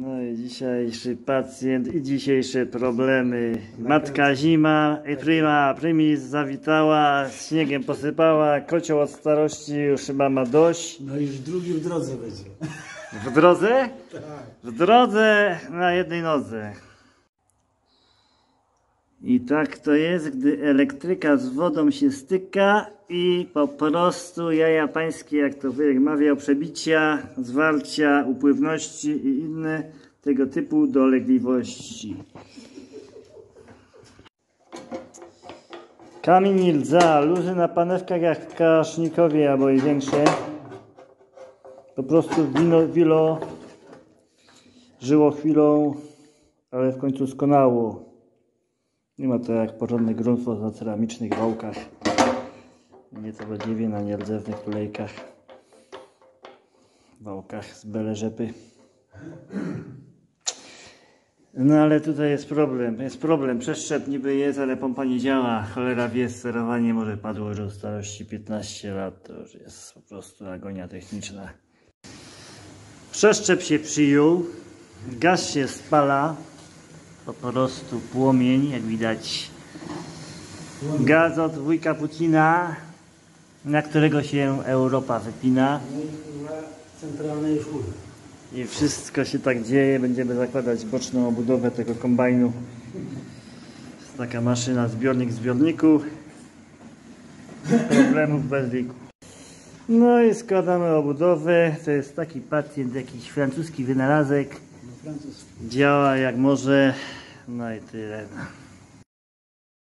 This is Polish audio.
No i dzisiejszy pacjent i dzisiejsze problemy. Matka zima, i prima, prymis zawitała, śniegiem posypała, kocioł od starości już chyba ma dość. No już drugi w drodze będzie. W drodze? Tak. W drodze na jednej nodze. I tak to jest, gdy elektryka z wodą się styka i po prostu jaja pańskie, jak to wujek mawiał, przebicia, zwarcia, upływności i inne tego typu dolegliwości. Kamień rdza, luzy na panewkach jak Kasznikowie albo i większe. Po prostu wino, wilo żyło chwilą, ale w końcu skonało. Nie ma to jak porządny grunt na ceramicznych wałkach. Nieco wadliwie na nierdzewnych tulejkach. Wałkach z bele rzepy. No ale tutaj jest problem, jest problem. Przeszczep niby jest, ale pompa nie działa. Cholera wie, sterowanie może padło już od starości 15 lat. To już jest po prostu agonia techniczna. Przeszczep się przyjął, gaz się spala, po prostu płomień, jak widać. Gaz od wujka Putina, na którego się Europa wypina. Centralnej. I wszystko się tak dzieje. Będziemy zakładać boczną obudowę tego kombajnu. Jest taka maszyna, zbiornik zbiorniku. Problemów bez liku. No i składamy obudowę. To jest taki pacjent, jakiś francuski wynalazek. Działa jak może. No i tyle.